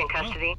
in custody.